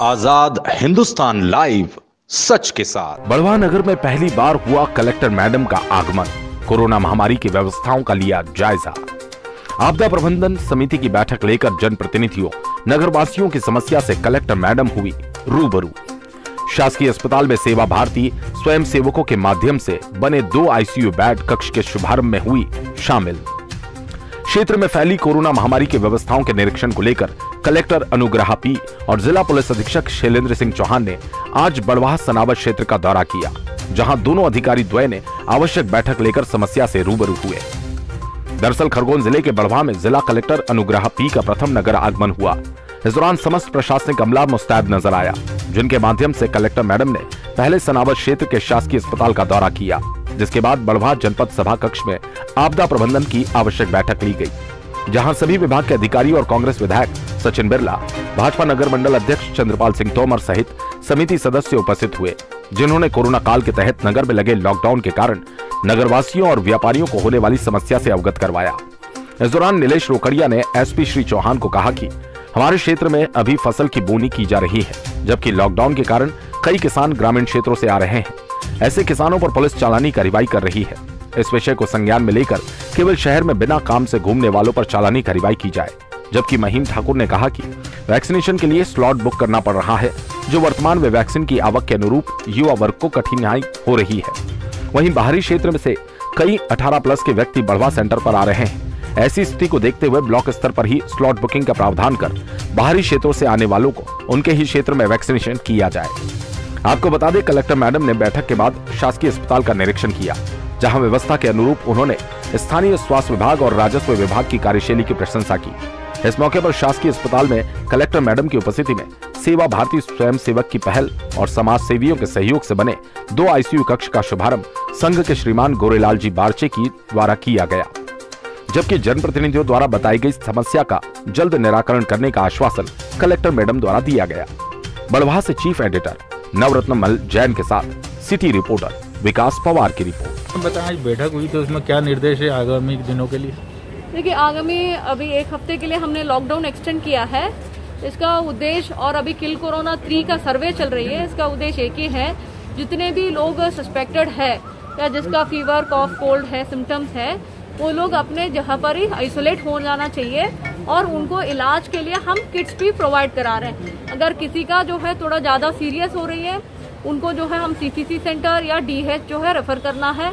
आज़ाद Hindustan live सच के साथ। बड़वा नगर में पहली बार हुआ कलेक्टर मैडम का आगमन। कोरोना महामारी की व्यवस्थाओं का लिया जायजा। आपदा प्रबंधन समिति की बैठक लेकर जनप्रतिनिधियों, नगरवासियों की समस्या से कलेक्टर मैडम हुई रूबरू। शासकीय अस्पताल में सेवा भारती स्वयं सेवकों के माध्यम से बने दो आईसीयू बेड कक्ष के शुभारंभ में हुई शामिल। क्षेत्र में फैली कोरोना महामारी की व्यवस्थाओं के निरीक्षण को लेकर कलेक्टर अनुग्रहा पी और जिला पुलिस अधीक्षक शैलेंद्र सिंह चौहान ने आज बड़वाह सनावत क्षेत्र का दौरा किया, जहाँ दोनों अधिकारी द्वय ने आवश्यक बैठक लेकर समस्या से रूबरू हुए। दरअसल खरगोन ज़िले के बड़वा में जिला कलेक्टर अनुग्रहा पी का प्रथम नगर आगमन हुआ। इस दौरान समस्त प्रशासनिक अमला मुस्तैद नज़र आया, जिनके माध्यम से कलेक्टर मैडम ने पहले सनावत क्षेत्र के शासकीय अस्पताल का दौरा किया, जिसके बाद बड़वा जनपद सभा कक्ष में आपदा प्रबंधन की आवश्यक बैठक ली गई, जहाँ सभी विभाग के अधिकारी और कांग्रेस विधायक सचिन बिरला, भाजपा नगर मंडल अध्यक्ष चंद्रपाल सिंह तोमर सहित समिति सदस्य उपस्थित हुए, जिन्होंने कोरोना काल के तहत नगर में लगे लॉकडाउन के कारण नगरवासियों और व्यापारियों को होने वाली समस्या से अवगत करवाया। इस दौरान नीलेश रोकड़िया ने एसपी श्री चौहान को कहा कि, हमारे क्षेत्र में अभी फ़सल की बोनी की जा रही है, जबकि लॉकडाउन के कारण कई किसान ग्रामीण क्षेत्रों से आ रहे हैं। ऐसे किसानों पर पुलिस चालानी कार्रवाई कर रही है। इस विषय को संज्ञान में लेकर केवल शहर में बिना काम से घूमने वालों पर चालानी कार्रवाई की जाए। जबकि महिम ठाकुर ने कहा कि वैक्सीनेशन के लिए स्लॉट बुक करना पड़ रहा है, जो वर्तमान में वैक्सीन की आवक के अनुरूप युवा वर्ग को कठिनाई हो रही है। वहीं बाहरी क्षेत्र में से कई 18 प्लस के व्यक्ति बढ़वा सेंटर पर आ रहे हैं। ऐसी स्थिति को देखते हुए ब्लॉक स्तर पर ही स्लॉट बुकिंग का प्रावधान कर बाहरी क्षेत्रों से आने वालों को उनके ही क्षेत्र में वैक्सीनेशन किया जाए। आपको बता दें, कलेक्टर मैडम ने बैठक के बाद शासकीय अस्पताल का निरीक्षण किया, जहाँ व्यवस्था के अनुरूप उन्होंने स्थानीय स्वास्थ्य विभाग और राजस्व विभाग की कार्यशैली की प्रशंसा की। इस मौके पर शासकीय अस्पताल में कलेक्टर मैडम की उपस्थिति में सेवा भारती स्वयं सेवक की पहल और समाज सेवियों के सहयोग से बने दो आईसीयू कक्ष का शुभारंभ संघ के श्रीमान गोरेलाल जी बारचे की द्वारा किया गया। जबकि जनप्रतिनिधियों द्वारा बताई गई समस्या का जल्द निराकरण करने का आश्वासन कलेक्टर मैडम द्वारा दिया गया। बड़वाह से चीफ एडिटर नवरत्न मल जैन के साथ सिटी रिपोर्टर विकास पवार की रिपोर्ट। बताएँ बैठक हुई तो उसमें क्या निर्देश है आगामी दिनों के लिए? देखिए, आगामी अभी एक हफ़्ते के लिए हमने लॉकडाउन एक्सटेंड किया है। इसका उद्देश्य, और अभी किल कोरोना थ्री का सर्वे चल रही है, इसका उद्देश्य एक ही है, जितने भी लोग सस्पेक्टेड है, या जिसका फीवर कॉफ कोल्ड है सिम्टम्स है, वो लोग अपने जगह पर ही आइसोलेट हो जाना चाहिए, और उनको इलाज के लिए हम किट्स भी प्रोवाइड करा रहे हैं। अगर किसी का जो है थोड़ा ज़्यादा सीरियस हो रही है, उनको जो है हम सीसीसी सेंटर या डीएच जो है रेफर करना है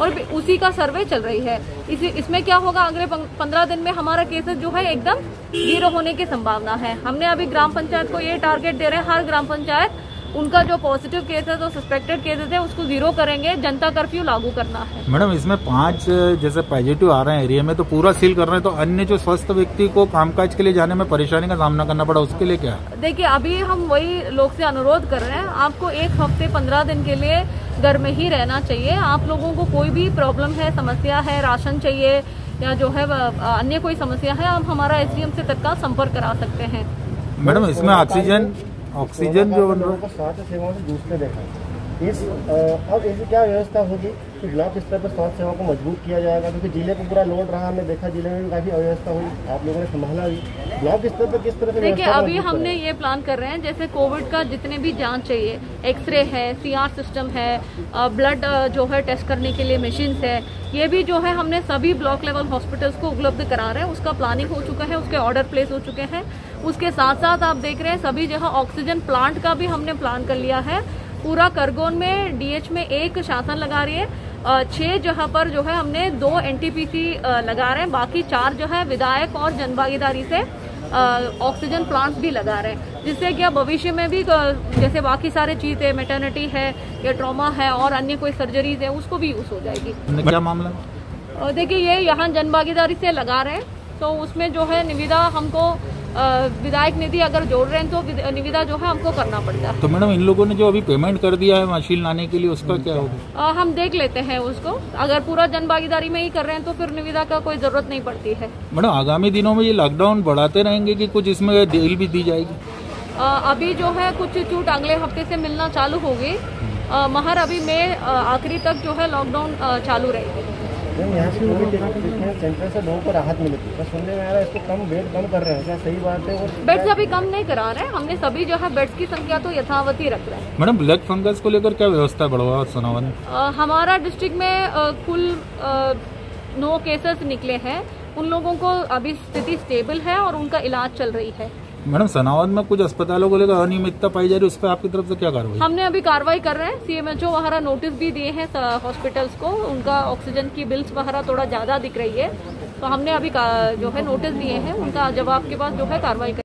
और उसी का सर्वे चल रही है। इसी इसमें क्या होगा? अगले पंद्रह दिन में हमारा केसेस जो है एकदम ज़ीरो होने की संभावना है। हमने अभी ग्राम पंचायत को ये टारगेट दे रहे हैं। हर ग्राम पंचायत उनका जो पॉजिटिव केसेस और सस्पेक्टेड केसेस है उसको ज़ीरो करेंगे। जनता कर्फ्यू लागू करना है। मैडम इसमें पाँच जैसे पॉजिटिव आ रहे हैं एरिया में तो पूरा सील कर रहे हैं तो अन्य जो स्वस्थ व्यक्ति को कामकाज के लिए जाने में परेशानी का सामना करना पड़ा उसके लिए क्या देखिए अभी हम वही लोग से अनुरोध कर रहे हैं। आपको एक हफ़्ते पंद्रह दिन के लिए घर में ही रहना चाहिए। आप लोगों को कोई भी प्रॉब्लम है समस्या है राशन चाहिए या जो है अन्य कोई समस्या है आप हमारा एसडीएम से तत्काल संपर्क करा सकते हैं। मैडम इसमें ऑक्सीजन ऑक्सीजन जो बन रहा है। स्वास्थ्य सेवाओं से दूसरे देखा इस अब ऐसी क्या व्यवस्था होगी कि ब्लॉक स्तर पर स्वास्थ्य सेवा को मज़बूत किया जाएगा? क्योंकि ज़िले को पूरा लोड रहा हमने देखा ज़िले में भी काफ़ी अव्यवस्था हुई आप लोगों ने संभाला भी। ब्लॉक स्तर पर किस तरह से देखिए अभी हमने ये प्लान कर रहे हैं जैसे कोविड का जितने भी जाँच चाहिए एक्सरे है सीआर सिस्टम है ब्लड जो है टेस्ट करने के लिए मशीन है ये भी जो है हमने सभी ब्लॉक लेवल हॉस्पिटल्स को उपलब्ध करा रहे हैं उसका प्लानिंग हो चुका है उसके ऑर्डर प्लेस हो चुके हैं। उसके साथ साथ आप देख रहे हैं सभी जगह ऑक्सीजन प्लांट का भी हमने प्लान कर लिया है पूरा करगोन में डीएच में एक शासन लगा रही है। छह जगह पर जो है हमने दो एनटीपीसी लगा रहे हैं। बाकी चार जो है विधायक और जनभागीदारी से ऑक्सीजन प्लांट्स भी लगा रहे हैं। जिससे कि भविष्य में भी जैसे बाकी सारे चीज़ें मेटर्निटी है या ट्रॉमा है और अन्य कोई सर्जरीज है उसको भी यूज़ हो जाएगी। क्या मामला? देखिए ये यहाँ जनभागीदारी से लगा रहे हैं। तो उसमें जो है निविदा हमको विधायक निधि अगर जोड़ रहे हैं तो निविदा जो है हमको करना पड़ता है। तो मैडम इन लोगों ने जो अभी पेमेंट कर दिया है मशीन लाने के लिए उसका क्या होगा? हम देख लेते हैं उसको। अगर पूरा जन भागीदारी में ही कर रहे हैं तो फिर निविदा का कोई ज़रूरत नहीं पड़ती है। मैडम आगामी दिनों में ये लॉकडाउन बढ़ाते रहेंगे की कुछ इसमें डील भी दी जाएगी? अभी जो है कुछ छूट अगले हफ़्ते से मिलना चालू होगी। महर अभी में आखिरी तक जो है लॉकडाउन चालू रहेगी। मैम यहाँ से कोविड ट्रीटमेंट सेंटर से लोगों को राहत मिली थी। बस सुनने में आ रहा है इसको कम बेड कम कर रहे हैं। क्या सही बात है? और बेड्स अभी कम नहीं करा रहे हैं। हमने सभी जो है बेड्स की संख्या तो यथावती रख रहे हैं। मैडम ब्लैक फंगस को लेकर क्या व्यवस्था बड़वा सोनावन हमारा डिस्ट्रिक्ट में कुल नौ केसेस निकले हैं। उन लोगों को अभी स्थिति स्टेबल है और उनका इलाज चल रही है। मैडम, सनावद में कुछ अस्पतालों को लेकर अनियमितता पाई जा रही है, उस पर आपकी तरफ़ से क्या कार्रवाई? हमने अभी कार्रवाई कर रहे हैं। सीएमएचओ वगैरह नोटिस भी दिए हैं हॉस्पिटल्स को। उनका ऑक्सीजन की बिल्स वगैरह थोड़ा ज़्यादा दिख रही है। तो हमने अभी जो है नोटिस दिए हैं। उनका जवाब के बाद जो है कार्रवाई कर